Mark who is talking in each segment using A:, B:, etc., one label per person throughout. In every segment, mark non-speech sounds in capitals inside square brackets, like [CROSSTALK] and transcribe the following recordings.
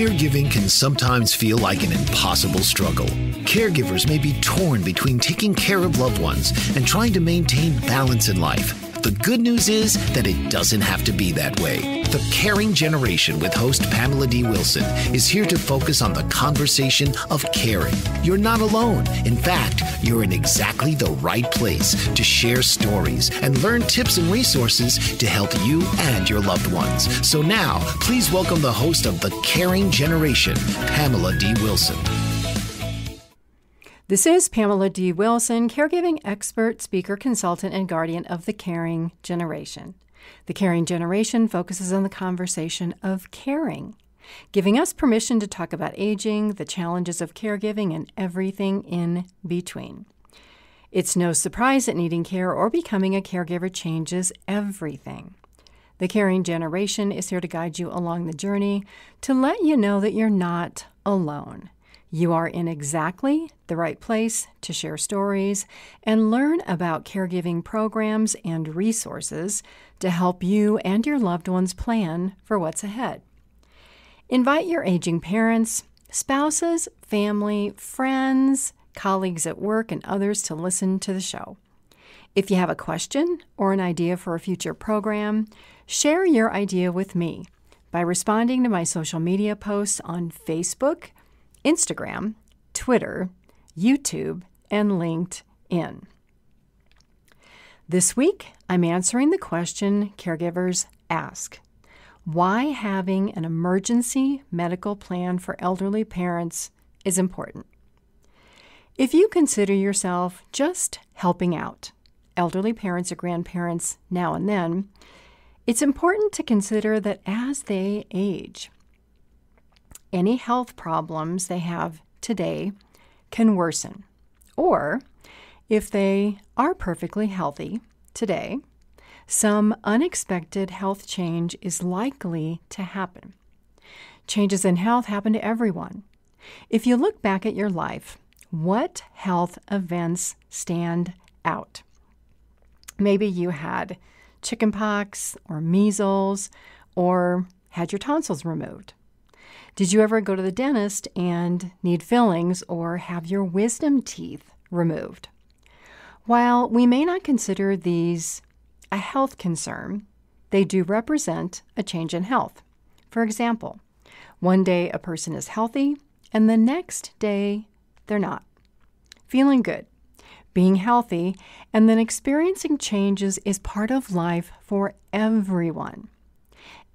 A: Caregiving can sometimes feel like an impossible struggle. Caregivers may be torn between taking care of loved ones and trying to maintain balance in life. The good news is that it doesn't have to be that way. The Caring Generation with host Pamela D. Wilson is here to focus on the conversation of caring. You're not alone. In fact, you're in exactly the right place to share stories and learn tips and resources to help you and your loved ones. So now, please welcome the host of The Caring Generation, Pamela D. Wilson.
B: This is Pamela D. Wilson, caregiving expert, speaker, consultant, and guardian of the caring generation. The caring generation focuses on the conversation of caring, giving us permission to talk about aging, the challenges of caregiving, and everything in between. It's no surprise that needing care or becoming a caregiver changes everything. The caring generation is here to guide you along the journey to let you know that you're not alone. You are in exactly the right place to share stories and learn about caregiving programs and resources to help you and your loved ones plan for what's ahead. Invite your aging parents, spouses, family, friends, colleagues at work, and others to listen to the show. If you have a question or an idea for a future program, share your idea with me by responding to my social media posts on Facebook Instagram, Twitter, YouTube, and LinkedIn. This week, I'm answering the question caregivers ask why having an emergency medical plan for elderly parents is important. If you consider yourself just helping out elderly parents or grandparents now and then, it's important to consider that as they age, any health problems they have today can worsen. Or, if they are perfectly healthy today, some unexpected health change is likely to happen. Changes in health happen to everyone. If you look back at your life, what health events stand out? Maybe you had chickenpox or measles or had your tonsils removed. Did you ever go to the dentist and need fillings or have your wisdom teeth removed? While we may not consider these a health concern, they do represent a change in health. For example, one day a person is healthy and the next day they're not. Feeling good, being healthy, and then experiencing changes is part of life for everyone.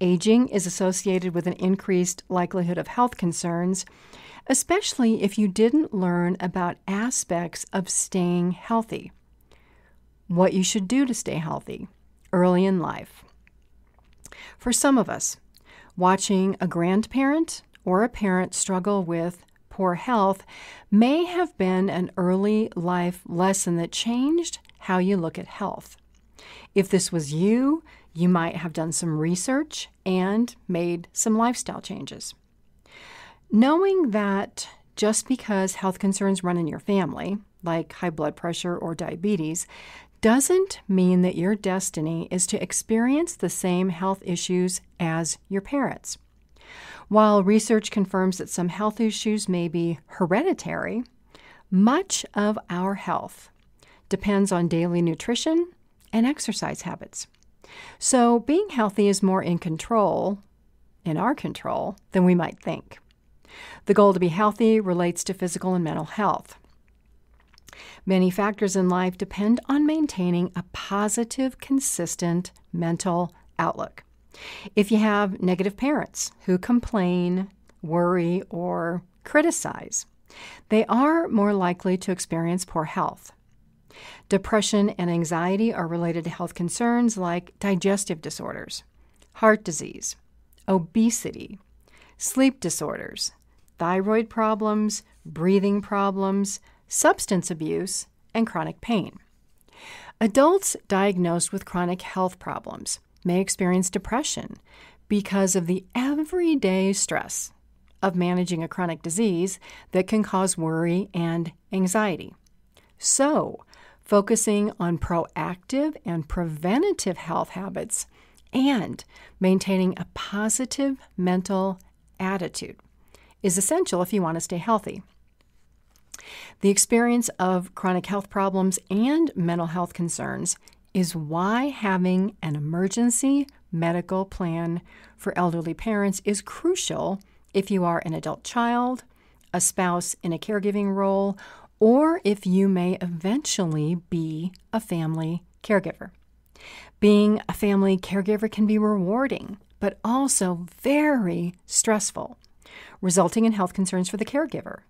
B: Aging is associated with an increased likelihood of health concerns, especially if you didn't learn about aspects of staying healthy. What you should do to stay healthy early in life. For some of us, watching a grandparent or a parent struggle with poor health may have been an early life lesson that changed how you look at health. If this was you, you might have done some research and made some lifestyle changes. Knowing that just because health concerns run in your family, like high blood pressure or diabetes, doesn't mean that your destiny is to experience the same health issues as your parents. While research confirms that some health issues may be hereditary, much of our health depends on daily nutrition and exercise habits. So, being healthy is more in control, in our control, than we might think. The goal to be healthy relates to physical and mental health. Many factors in life depend on maintaining a positive, consistent mental outlook. If you have negative parents who complain, worry, or criticize, they are more likely to experience poor health. Depression and anxiety are related to health concerns like digestive disorders, heart disease, obesity, sleep disorders, thyroid problems, breathing problems, substance abuse, and chronic pain. Adults diagnosed with chronic health problems may experience depression because of the everyday stress of managing a chronic disease that can cause worry and anxiety. So, focusing on proactive and preventative health habits, and maintaining a positive mental attitude is essential if you want to stay healthy. The experience of chronic health problems and mental health concerns is why having an emergency medical plan for elderly parents is crucial if you are an adult child, a spouse in a caregiving role, or if you may eventually be a family caregiver. Being a family caregiver can be rewarding, but also very stressful, resulting in health concerns for the caregiver.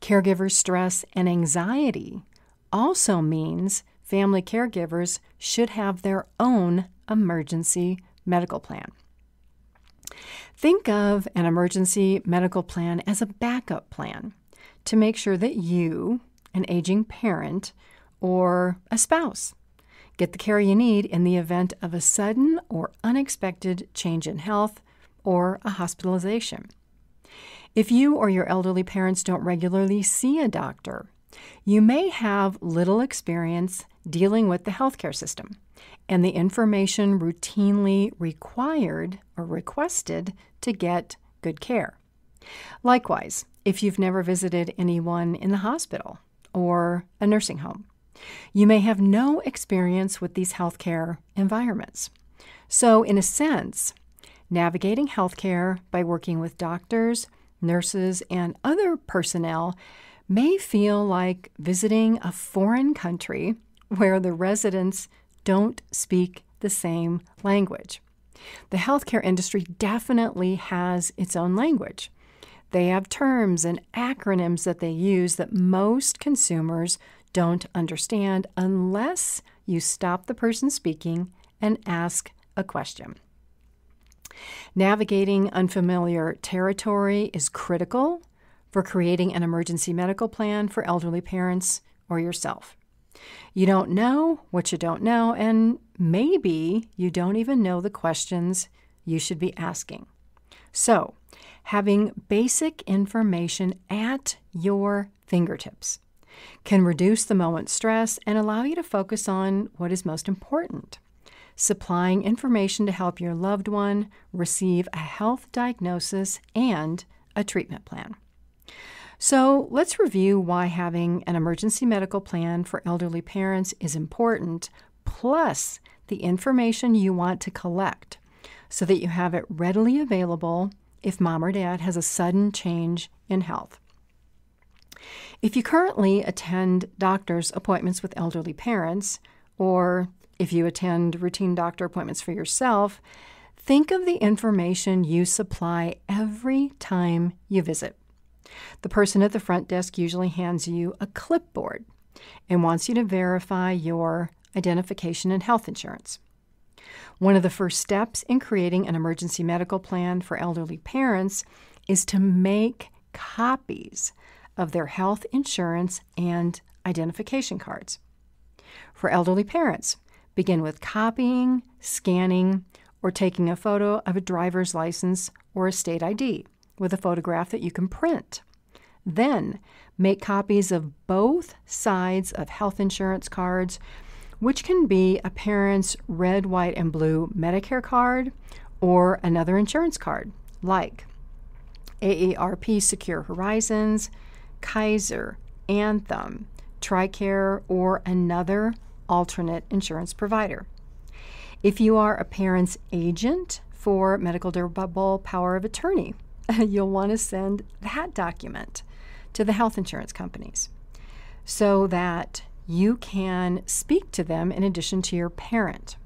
B: Caregiver stress and anxiety also means family caregivers should have their own emergency medical plan. Think of an emergency medical plan as a backup plan to make sure that you, an aging parent, or a spouse get the care you need in the event of a sudden or unexpected change in health or a hospitalization. If you or your elderly parents don't regularly see a doctor, you may have little experience dealing with the healthcare system and the information routinely required or requested to get good care. Likewise, if you've never visited anyone in the hospital or a nursing home, you may have no experience with these healthcare environments. So, in a sense, navigating healthcare by working with doctors, nurses, and other personnel may feel like visiting a foreign country where the residents don't speak the same language. The healthcare industry definitely has its own language. They have terms and acronyms that they use that most consumers don't understand unless you stop the person speaking and ask a question. Navigating unfamiliar territory is critical for creating an emergency medical plan for elderly parents or yourself. You don't know what you don't know, and maybe you don't even know the questions you should be asking. So, having basic information at your fingertips can reduce the moment's stress and allow you to focus on what is most important. Supplying information to help your loved one receive a health diagnosis and a treatment plan. So, let's review why having an emergency medical plan for elderly parents is important, plus the information you want to collect so that you have it readily available if mom or dad has a sudden change in health. If you currently attend doctor's appointments with elderly parents, or if you attend routine doctor appointments for yourself, think of the information you supply every time you visit. The person at the front desk usually hands you a clipboard and wants you to verify your identification and health insurance. One of the first steps in creating an emergency medical plan for elderly parents is to make copies of their health insurance and identification cards. For elderly parents, begin with copying, scanning, or taking a photo of a driver's license or a state ID with a photograph that you can print. Then make copies of both sides of health insurance cards, which can be a parent's red, white, and blue Medicare card or another insurance card, like AARP Secure Horizons, Kaiser, Anthem, TRICARE, or another alternate insurance provider. If you are a parent's agent for medical durable power of attorney, [LAUGHS] you'll want to send that document to the health insurance companies so that you can speak to them in addition to your parent.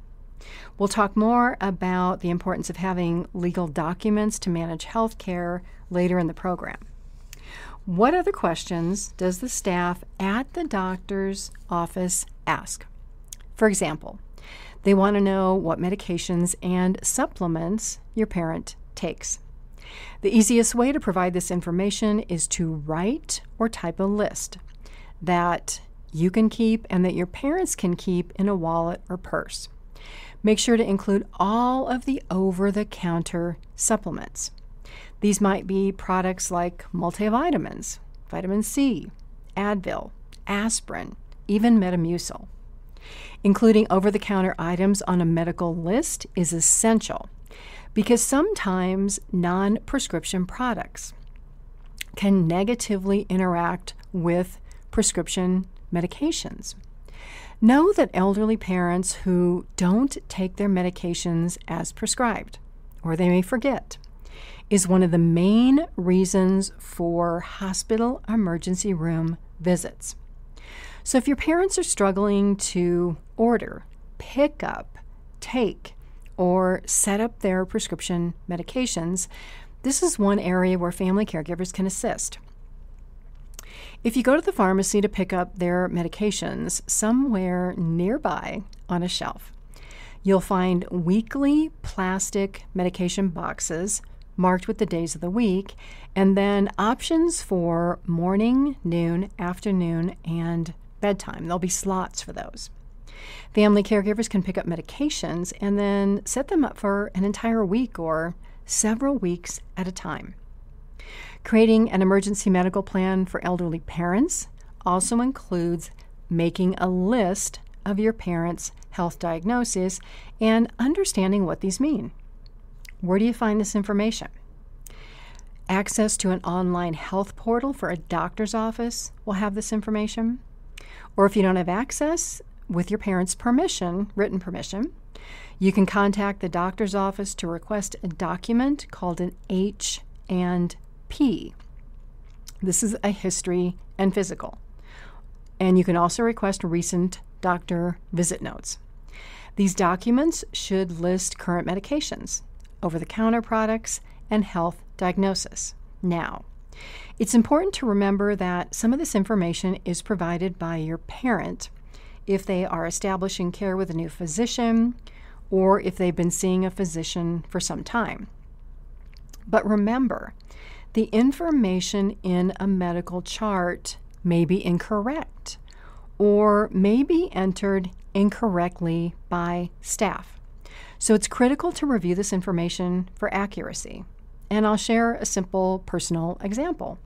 B: We'll talk more about the importance of having legal documents to manage health care later in the program. What other questions does the staff at the doctor's office ask? For example, they want to know what medications and supplements your parent takes. The easiest way to provide this information is to write or type a list that you can keep and that your parents can keep in a wallet or purse. Make sure to include all of the over the counter supplements. These might be products like multivitamins, vitamin C, Advil, aspirin, even Metamucil. Including over the counter items on a medical list is essential because sometimes non prescription products, can negatively interact with prescription medications. Know that elderly parents who don't take their medications as prescribed, or they may forget, is one of the main reasons for hospital emergency room visits. So, if your parents are struggling to order, pick up, take, or set up their prescription medications, this is one area where family caregivers can assist. If you go to the pharmacy to pick up their medications somewhere nearby on a shelf, you'll find weekly plastic medication boxes marked with the days of the week, and then options for morning, noon, afternoon, and bedtime. There'll be slots for those. Family caregivers can pick up medications and then set them up for an entire week or several weeks at a time. Creating an emergency medical plan for elderly parents also includes making a list of your parents' health diagnoses and understanding what these mean. Where do you find this information? Access to an online health portal for a doctor's office will have this information. Or if you don't have access, with your parents' permission, written permission, you can contact the doctor's office to request a document called an H and P. This is a history and physical. And you can also request recent doctor visit notes. These documents should list current medications, over the counter products, and health diagnosis. Now, it's important to remember that some of this information is provided by your parent if they are establishing care with a new physician or if they've been seeing a physician for some time. But remember, the information in a medical chart may be incorrect or may be entered incorrectly by staff. So it's critical to review this information for accuracy. And I'll share a simple personal example.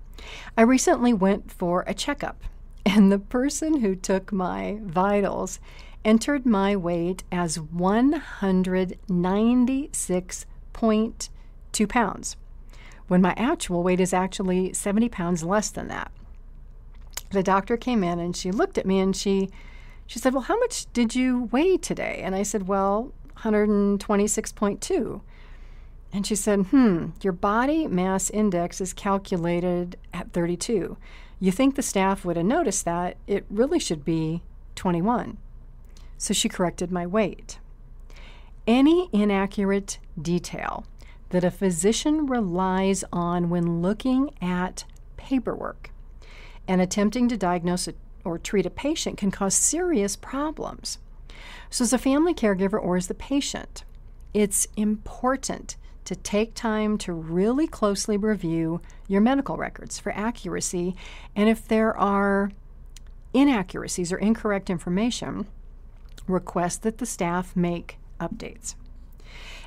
B: I recently went for a checkup [LAUGHS] and the person who took my vitals entered my weight as 196.2 pounds, when my actual weight is actually 70 pounds less than that. The doctor came in and she looked at me and she she said, "Well, how much did you weigh today?" And I said, "Well, 126.2." And she said, "Hmm, your body mass index is calculated at 32. You think the staff would have noticed that. It really should be 21. So she corrected my weight. Any inaccurate detail that a physician relies on when looking at paperwork and attempting to diagnose or treat a patient can cause serious problems. So, as a family caregiver or as the patient, it's important to take time to really closely review your medical records for accuracy. And if there are inaccuracies or incorrect information, request that the staff make updates.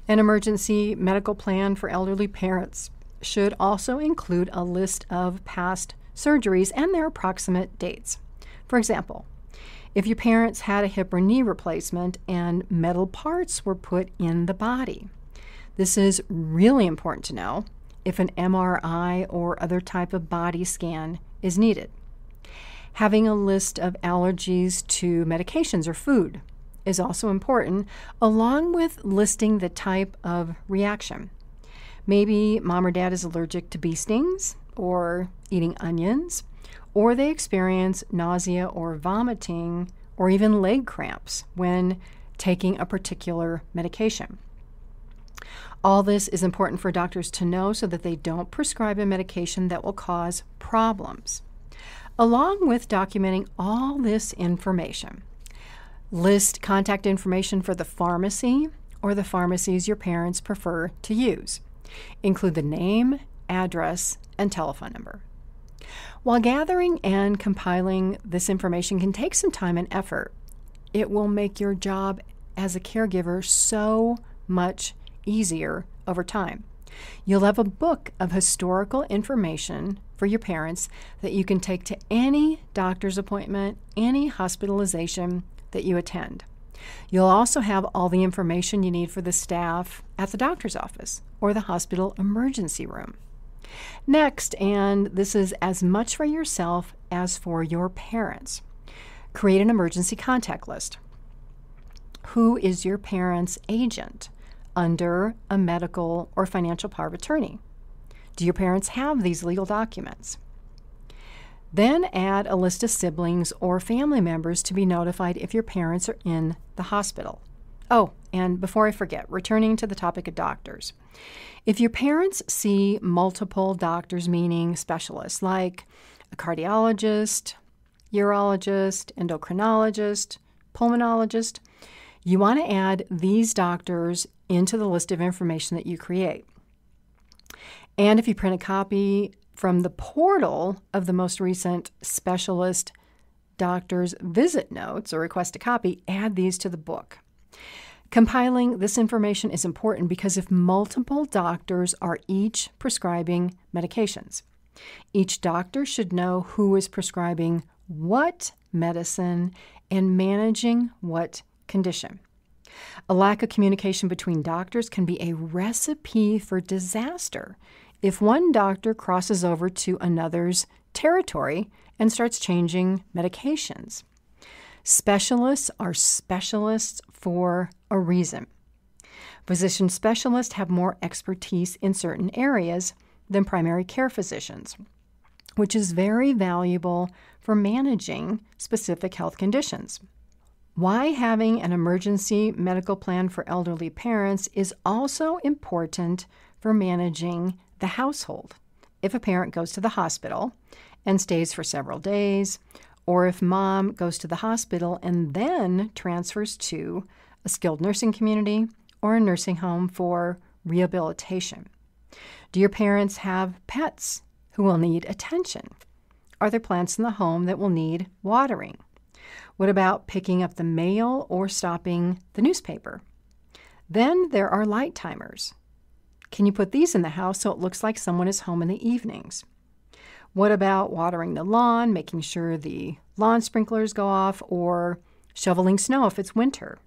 B: An emergency medical plan for elderly parents should also include a list of past surgeries and their approximate dates. For example, if your parents had a hip or knee replacement and metal parts were put in the body, this is really important to know if an MRI or other type of body scan is needed. Having a list of allergies to medications or food is also important, along with listing the type of reaction. Maybe mom or dad is allergic to bee stings or eating onions, or they experience nausea or vomiting or even leg cramps when taking a particular medication. All this is important for doctors to know so that they don't prescribe a medication that will cause problems. Along with documenting all this information, list contact information for the pharmacy or the pharmacies your parents prefer to use. Include the name, address, and telephone number. While gathering and compiling this information can take some time and effort, it will make your job as a caregiver so much easier over time. You'll have a book of historical information for your parents that you can take to any doctor's appointment, any hospitalization that you attend. You'll also have all the information you need for the staff at the doctor's office or the hospital emergency room. Next, and this is as much for yourself as for your parents, create an emergency contact list. Who is your parent's agent under a medical or financial power of attorney? Do your parents have these legal documents? Then add a list of siblings or family members to be notified if your parents are in the hospital. Oh, and before I forget, returning to the topic of doctors. If your parents see multiple doctors, meaning specialists like a cardiologist, urologist, endocrinologist, pulmonologist, you want to add these doctors into the list of information that you create. And if you print a copy from the portal of the most recent specialist doctor's visit notes or request a copy, add these to the book. Compiling this information is important because if multiple doctors are each prescribing medications, each doctor should know who is prescribing what medicine and managing what condition. A lack of communication between doctors can be a recipe for disaster if one doctor crosses over to another's territory and starts changing medications. Specialists are specialists for a reason. Physician specialists have more expertise in certain areas than primary care physicians, which is very valuable for managing specific health conditions. Why having an emergency medical plan for elderly parents is also important for managing the household. If a parent goes to the hospital and stays for several days, or if mom goes to the hospital and then transfers to a skilled nursing community or a nursing home for rehabilitation. Do your parents have pets who will need attention? Are there plants in the home that will need watering? What about picking up the mail or stopping the newspaper? Then there are light timers. Can you put these in the house so it looks like someone is home in the evenings? What about watering the lawn, making sure the lawn sprinklers go off, or shoveling snow if it's winter?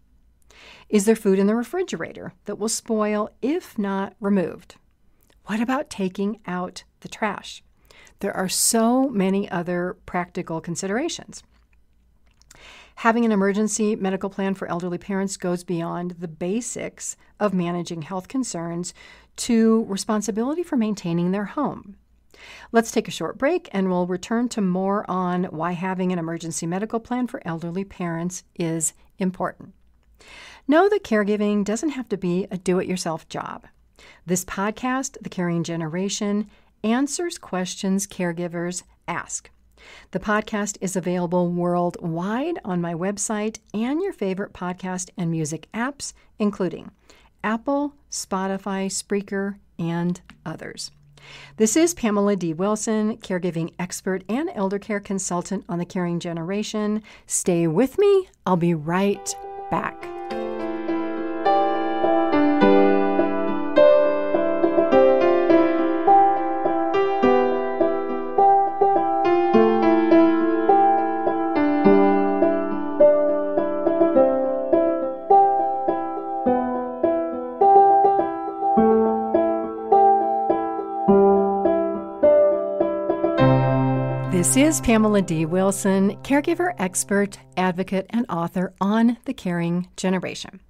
B: Is there food in the refrigerator that will spoil if not removed? What about taking out the trash? There are so many other practical considerations. Having an emergency medical plan for elderly parents goes beyond the basics of managing health concerns to responsibility for maintaining their home. Let's take a short break and we'll return to more on why having an emergency medical plan for elderly parents is important. Know that caregiving doesn't have to be a do it yourself job. This podcast, The Caring Generation, answers questions caregivers ask. The podcast is available worldwide on my website and your favorite podcast and music apps, including Apple, Spotify, Spreaker, and others. This is Pamela D. Wilson, caregiving expert and elder care consultant on the caring generation. Stay with me. I'll be right back. This is Pamela D. Wilson, caregiver expert, advocate, and author on the caring generation.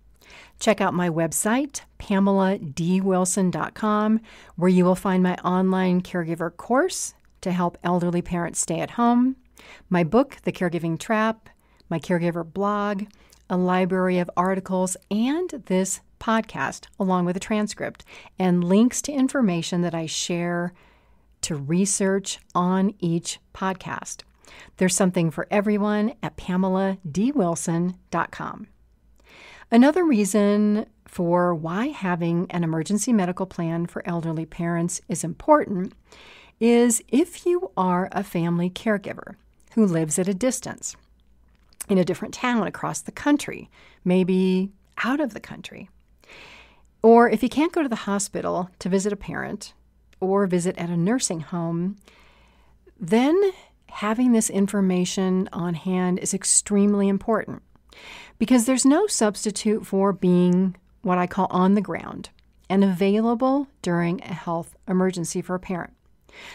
B: Check out my website, pameladwilson.com, where you will find my online caregiver course to help elderly parents stay at home, my book, The Caregiving Trap, my caregiver blog, a library of articles, and this podcast, along with a transcript and links to information that I share to research on each podcast. There's something for everyone at pameladwilson.com. Another reason for why having an emergency medical plan for elderly parents is important is if you are a family caregiver who lives at a distance in a different town across the country, maybe out of the country. Or if you can't go to the hospital to visit a parent or visit at a nursing home, then having this information on hand is extremely important because there's no substitute for being what I call on the ground and available during a health emergency for a parent.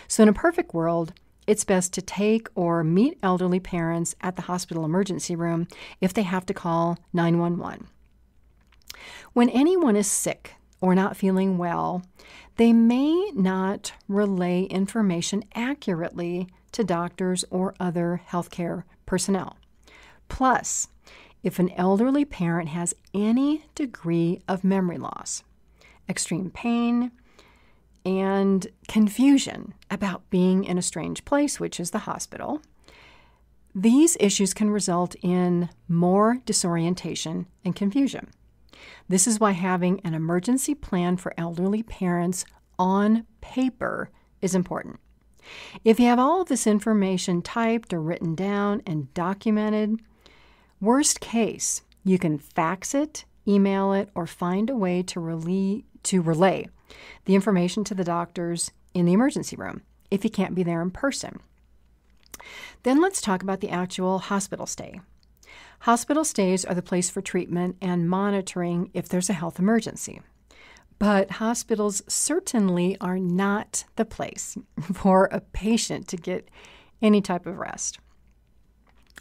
B: So, in a perfect world, it's best to take or meet elderly parents at the hospital emergency room if they have to call 911. When anyone is sick or not feeling well, they may not relay information accurately to doctors or other healthcare personnel. Plus, if an elderly parent has any degree of memory loss, extreme pain, and confusion about being in a strange place, which is the hospital, these issues can result in more disorientation and confusion. This is why having an emergency plan for elderly parents on paper is important. If you have all of this information typed or written down and documented, worst case, you can fax it, email it, or find a way to relay, to relay the information to the doctors in the emergency room if you can't be there in person. Then let's talk about the actual hospital stay. Hospital stays are the place for treatment and monitoring if there's a health emergency. But hospitals certainly are not the place [LAUGHS] for a patient to get any type of rest.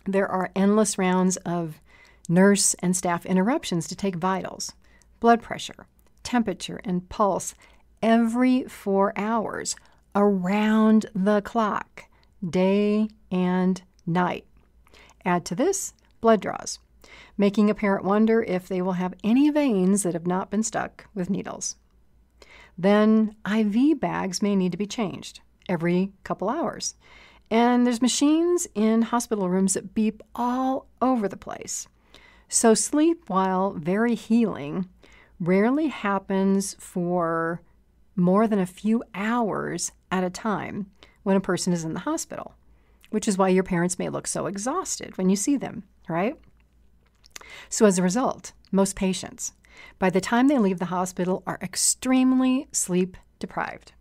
B: There are endless rounds of nurse and staff interruptions to take vitals, blood pressure, temperature, and pulse every four hours around the clock, day and night. Add to this blood draws, making a parent wonder if they will have any veins that have not been stuck with needles. Then IV bags may need to be changed every couple hours. And there's machines in hospital rooms that beep all over the place. So, sleep, while very healing, rarely happens for more than a few hours at a time when a person is in the hospital, which is why your parents may look so exhausted when you see them right? So, as a result, most patients, by the time they leave the hospital, are extremely sleep deprived.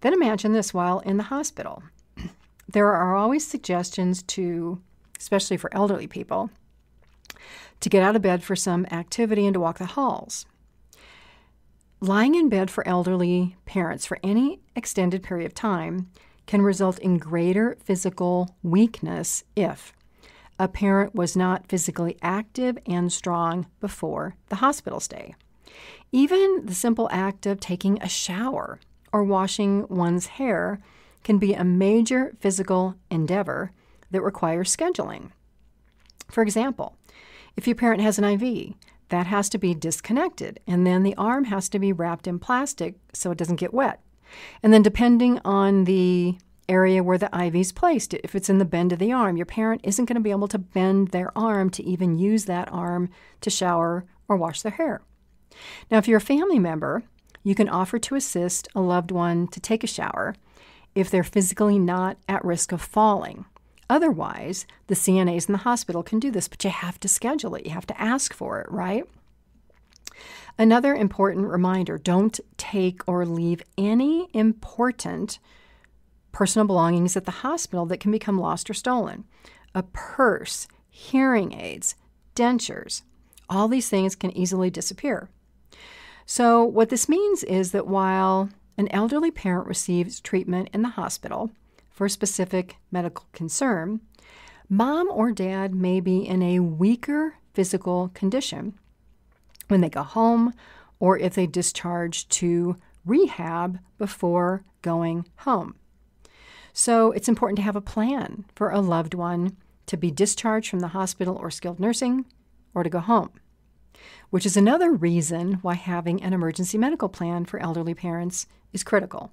B: Then imagine this while in the hospital. [CLEARS THROAT] There are always suggestions to, especially for elderly people, to get out of bed for some activity and to walk the halls. Lying in bed for elderly parents for any extended period of time can result in greater physical weakness if a parent was not physically active and strong before the hospital stay. Even the simple act of taking a shower or washing one's hair can be a major physical endeavor that requires scheduling. For example, if your parent has an IV, that has to be disconnected, and then the arm has to be wrapped in plastic so it doesn't get wet. And then, depending on the area where the IV is placed. If it's in the bend of the arm, your parent isn't going to be able to bend their arm to even use that arm to shower or wash their hair. Now, if you're a family member, you can offer to assist a loved one to take a shower if they're physically not at risk of falling. Otherwise, the CNAs in the hospital can do this, but you have to schedule it. You have to ask for it, right? Another important reminder don't take or leave any important personal belongings at the hospital that can become lost or stolen a purse, hearing aids, dentures. All these things can easily disappear. So, what this means is that while an elderly parent receives treatment in the hospital for a specific medical concern, mom or dad may be in a weaker physical condition when they go home or if they discharge to rehab before going home. So it's important to have a plan for a loved one to be discharged from the hospital or skilled nursing or to go home, which is another reason why having an emergency medical plan for elderly parents is critical.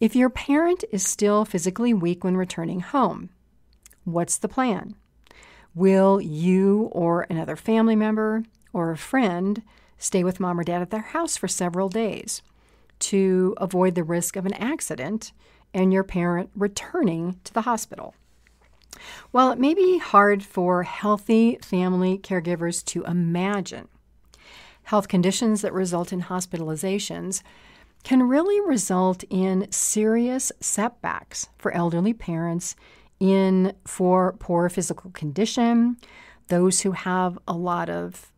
B: If your parent is still physically weak when returning home, what's the plan? Will you or another family member or a friend stay with mom or dad at their house for several days to avoid the risk of an accident and your parent returning to the hospital. While it may be hard for healthy family caregivers to imagine, health conditions that result in hospitalizations can really result in serious setbacks for elderly parents in for poor physical condition, those who have a lot of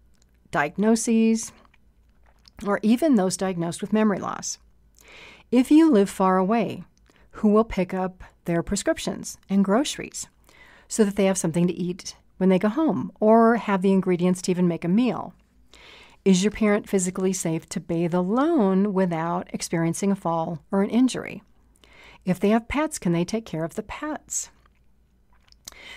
B: diagnoses, or even those diagnosed with memory loss. If you live far away, who will pick up their prescriptions and groceries so that they have something to eat when they go home or have the ingredients to even make a meal? Is your parent physically safe to bathe alone without experiencing a fall or an injury? If they have pets, can they take care of the pets?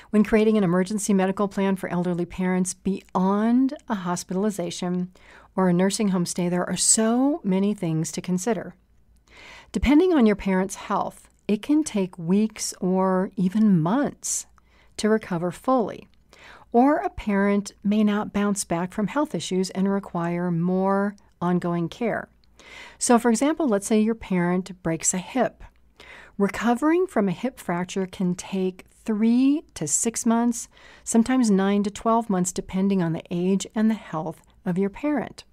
B: When creating an emergency medical plan for elderly parents beyond a hospitalization or a nursing home stay, there are so many things to consider. Depending on your parent's health, it can take weeks or even months to recover fully. Or a parent may not bounce back from health issues and require more ongoing care. So, for example, let's say your parent breaks a hip. Recovering from a hip fracture can take three to six months, sometimes nine to 12 months, depending on the age and the health of your parent.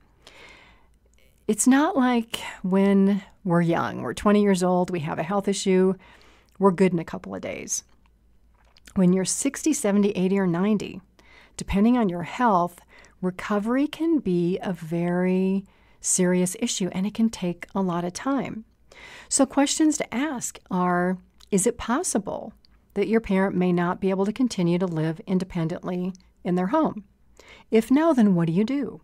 B: It's not like when we're young, we're 20 years old, we have a health issue, we're good in a couple of days. When you're 60, 70, 80, or 90, depending on your health, recovery can be a very serious issue and it can take a lot of time. So, questions to ask are Is it possible that your parent may not be able to continue to live independently in their home? If no, then what do you do?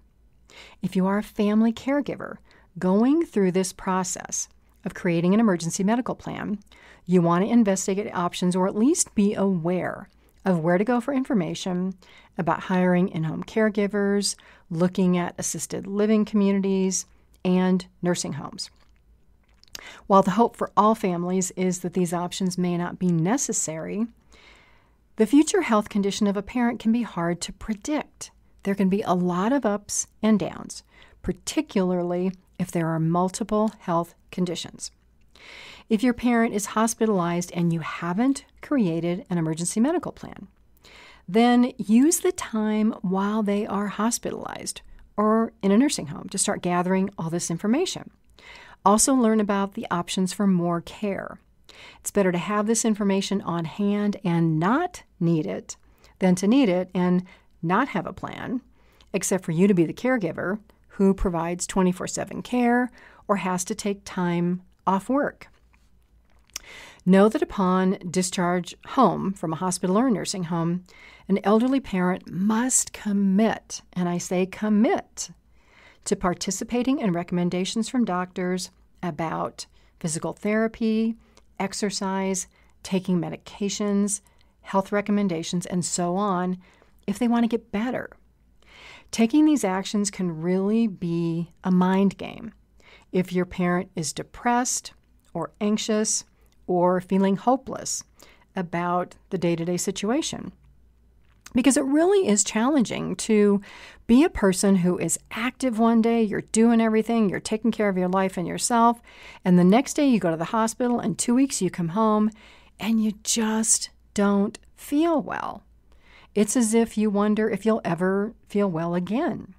B: If you are a family caregiver going through this process of creating an emergency medical plan, you want to investigate options or at least be aware of where to go for information about hiring in home caregivers, looking at assisted living communities, and nursing homes. While the hope for all families is that these options may not be necessary, the future health condition of a parent can be hard to predict. There can be a lot of ups and downs, particularly if there are multiple health conditions. If your parent is hospitalized and you haven't created an emergency medical plan, then use the time while they are hospitalized or in a nursing home to start gathering all this information. Also, learn about the options for more care. It's better to have this information on hand and not need it than to need it and not have a plan, except for you to be the caregiver who provides 24 7 care or has to take time off work. Know that upon discharge home from a hospital or a nursing home, an elderly parent must commit, and I say commit, to participating in recommendations from doctors about physical therapy, exercise, taking medications, health recommendations, and so on if they want to get better. Taking these actions can really be a mind game. If your parent is depressed or anxious or feeling hopeless about the day to day situation, because it really is challenging to be a person who is active one day, you're doing everything, you're taking care of your life and yourself, and the next day you go to the hospital, and two weeks you come home and you just don't feel well. It's as if you wonder if you'll ever feel well again.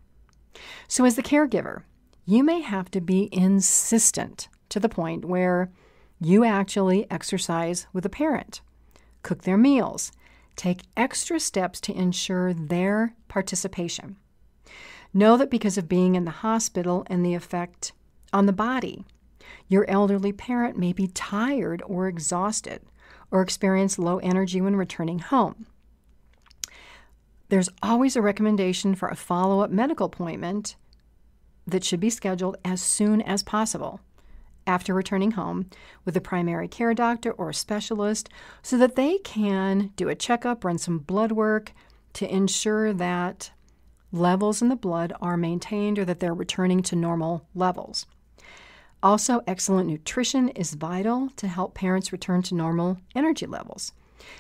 B: So, as the caregiver, you may have to be insistent to the point where you actually exercise with a parent, cook their meals, take extra steps to ensure their participation. Know that because of being in the hospital and the effect on the body, your elderly parent may be tired or exhausted or experience low energy when returning home. There's always a recommendation for a follow up medical appointment that should be scheduled as soon as possible after returning home with a primary care doctor or a specialist so that they can do a checkup, run some blood work to ensure that levels in the blood are maintained or that they're returning to normal levels. Also, excellent nutrition is vital to help parents return to normal energy levels.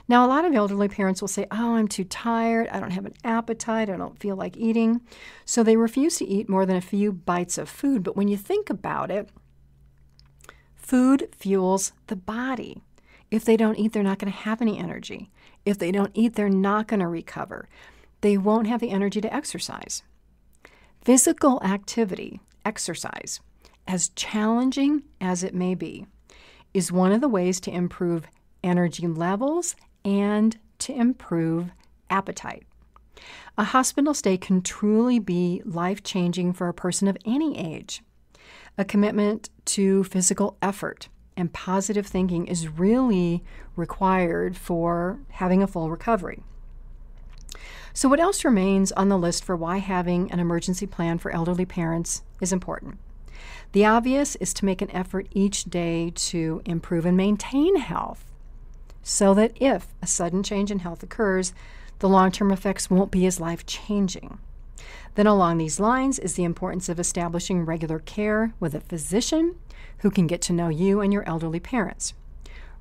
B: Now, a lot of elderly parents will say, Oh, I'm too tired. I don't have an appetite. I don't feel like eating. So they refuse to eat more than a few bites of food. But when you think about it, Food fuels the body. If they don't eat, they're not going to have any energy. If they don't eat, they're not going to recover. They won't have the energy to exercise. Physical activity, exercise, as challenging as it may be, is one of the ways to improve energy levels and to improve appetite. A hospital stay can truly be life changing for a person of any age. A commitment to physical effort and positive thinking is really required for having a full recovery. So, what else remains on the list for why having an emergency plan for elderly parents is important? The obvious is to make an effort each day to improve and maintain health so that if a sudden change in health occurs, the long term effects won't be as life changing. Then, along these lines, is the importance of establishing regular care with a physician who can get to know you and your elderly parents.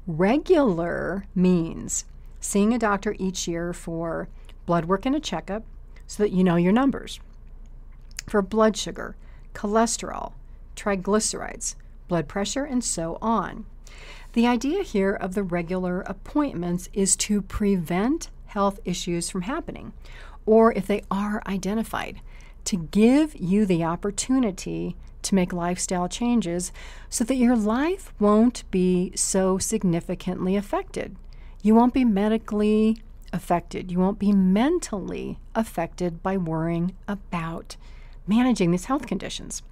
B: Regular means seeing a doctor each year for blood work and a checkup so that you know your numbers. For blood sugar, cholesterol, triglycerides, blood pressure, and so on. The idea here of the regular appointments is to prevent health issues from happening, or if they are identified, to give you the opportunity to make lifestyle changes so that your life won't be so significantly affected. You won't be medically affected. You won't be mentally affected by worrying about managing these health conditions.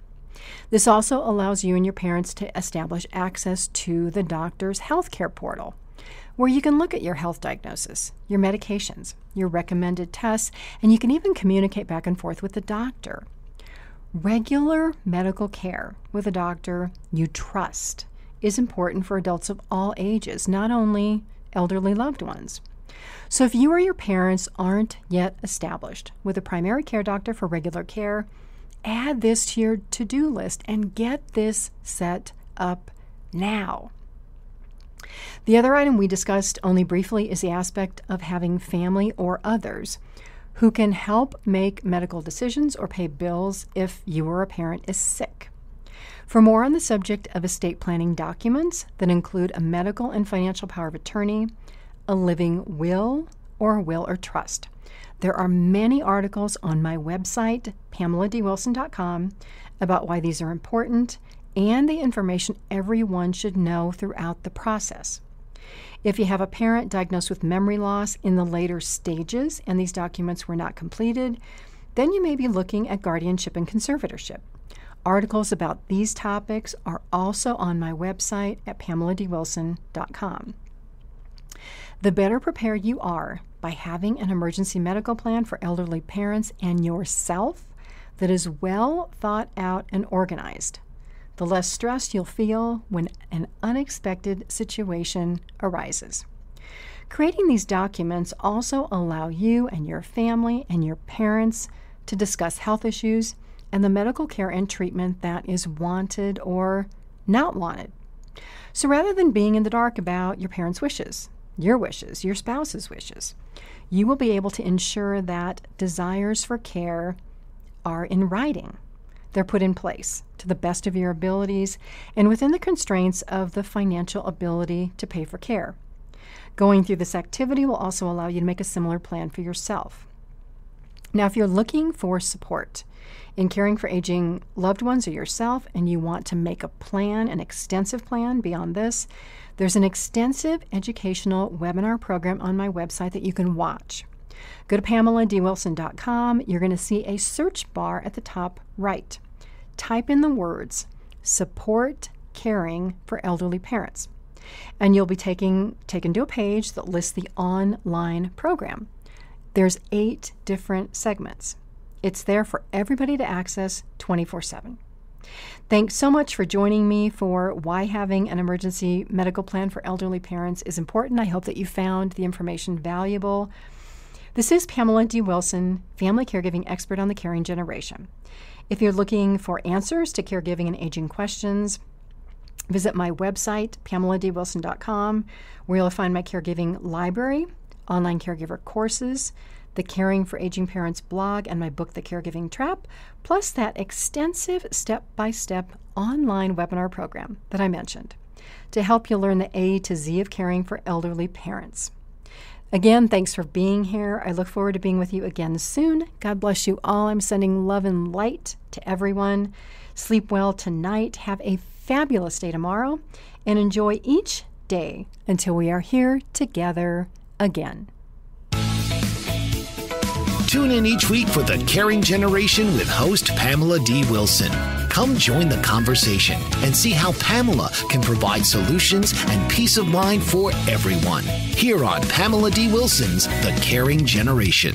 B: This also allows you and your parents to establish access to the doctor's healthcare portal, where you can look at your health diagnosis, your medications, your recommended tests, and you can even communicate back and forth with the doctor. Regular medical care with a doctor you trust is important for adults of all ages, not only elderly loved ones. So, if you or your parents aren't yet established with a primary care doctor for regular care, add this to your to do list and get this set up now. The other item we discussed only briefly is the aspect of having family or others who can help make medical decisions or pay bills if you or a parent is sick. For more on the subject of estate planning documents that include a medical and financial power of attorney, a living will, or a will or trust, there are many articles on my website, pameladwilson.com, about why these are important and the information everyone should know throughout the process. If you have a parent diagnosed with memory loss in the later stages and these documents were not completed, then you may be looking at guardianship and conservatorship. Articles about these topics are also on my website at pameladwilson.com. The better prepared you are by having an emergency medical plan for elderly parents and yourself that is well thought out and organized, the less stress you'll feel when an unexpected situation arises. Creating these documents also allow you and your family and your parents to discuss health issues and the medical care and treatment that is wanted or not wanted. So rather than being in the dark about your parents' wishes, your wishes, your spouse's wishes. You will be able to ensure that desires for care are in writing. They're put in place to the best of your abilities and within the constraints of the financial ability to pay for care. Going through this activity will also allow you to make a similar plan for yourself. Now, if you're looking for support in caring for aging loved ones or yourself and you want to make a plan, an extensive plan beyond this, there's an extensive educational webinar program on my website that you can watch. Go to pameladwilson.com. You're going to see a search bar at the top right. Type in the words support caring for elderly parents. And you'll be taking, taken to a page that lists the online program. There's eight different segments. It's there for everybody to access 24 7. Thanks so much for joining me for why having an emergency medical plan for elderly parents is important. I hope that you found the information valuable. This is Pamela D. Wilson, family caregiving expert on the caring generation. If you're looking for answers to caregiving and aging questions, visit my website, pameladwilson.com, where you'll find my caregiving library, online caregiver courses, the Caring for Aging Parents blog, and my book, The Caregiving Trap, plus that extensive step by step online webinar program that I mentioned to help you learn the A to Z of caring for elderly parents. Again, thanks for being here. I look forward to being with you again soon. God bless you all. I'm sending love and light to everyone. Sleep well tonight. Have a fabulous day tomorrow and enjoy each day until we are here together again.
A: Tune in each week for The Caring Generation with host Pamela D. Wilson. Come join the conversation and see how Pamela can provide solutions and peace of mind for everyone. Here on Pamela D. Wilson's The Caring Generation.